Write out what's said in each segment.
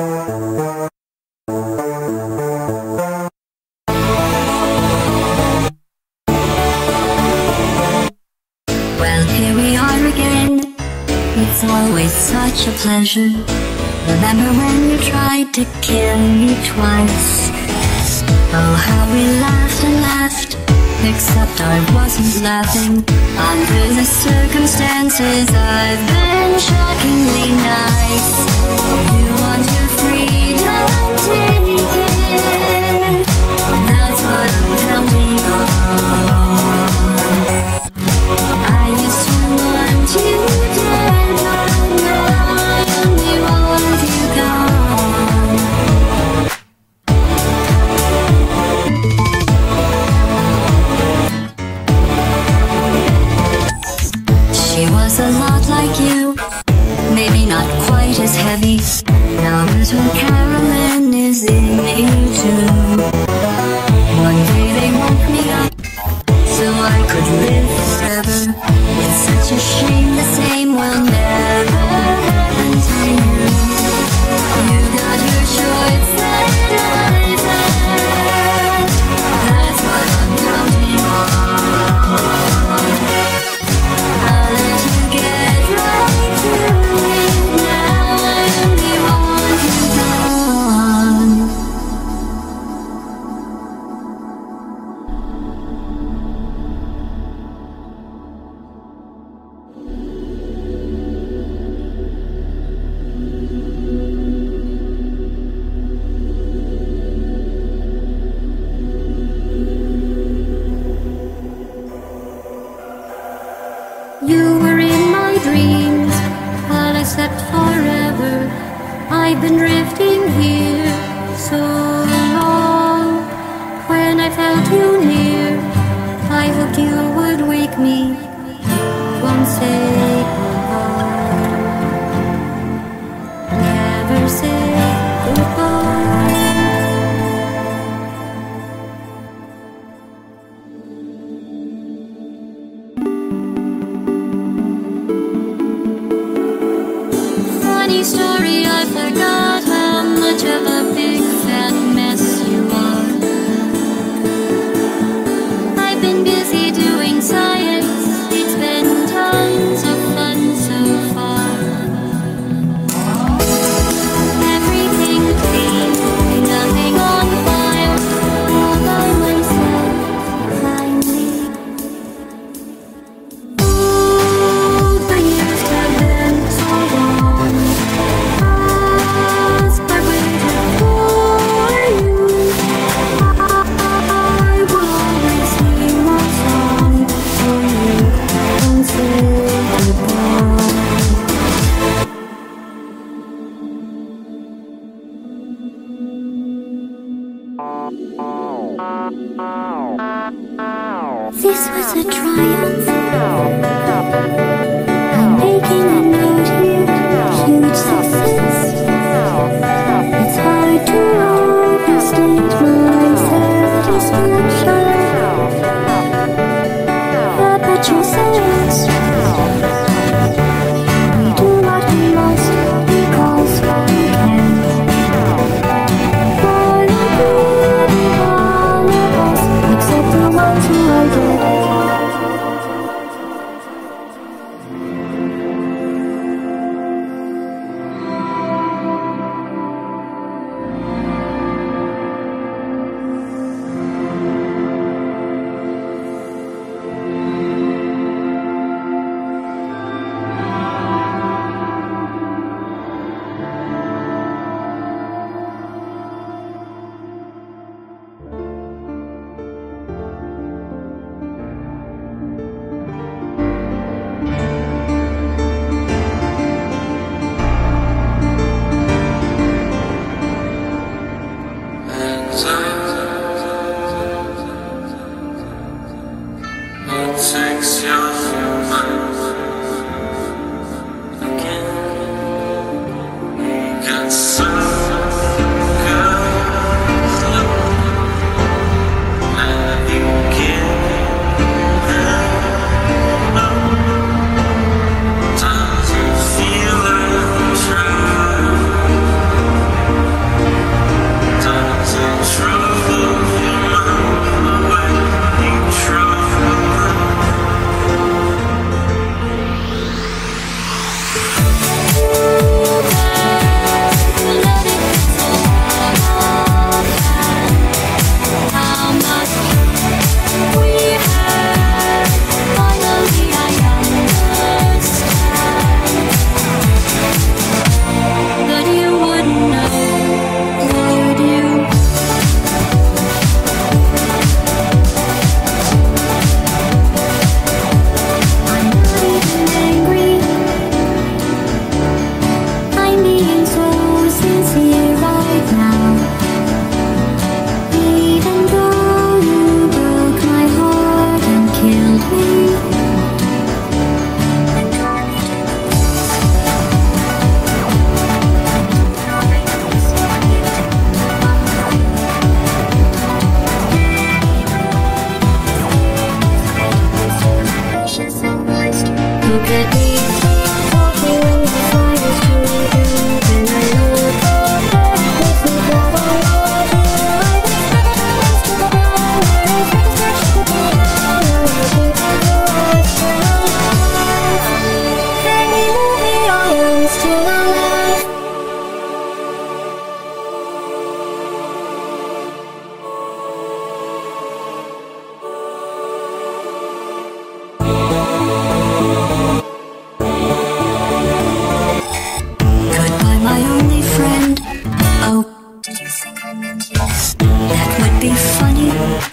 Well, here we are again. It's always such a pleasure. Remember when you tried to kill me twice? Oh, how we laughed and laughed. Except I wasn't laughing. Under the circumstances, I've been shockingly nice. dreams while I slept forever. I've been drifting here so long. When I felt you near, I hoped you would wake me. Won't say. story, I forgot how much of a This was a triumph.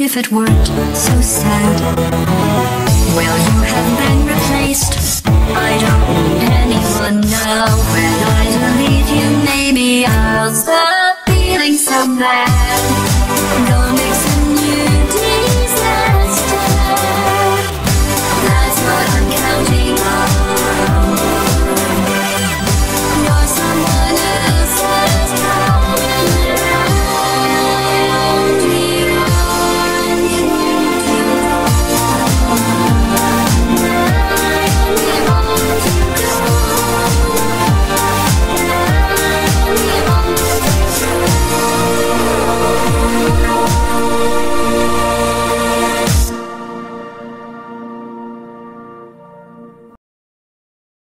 If it weren't so sad. Well, you have been replaced. I don't need anyone now. When I delete you, maybe I'll stop feeling so bad.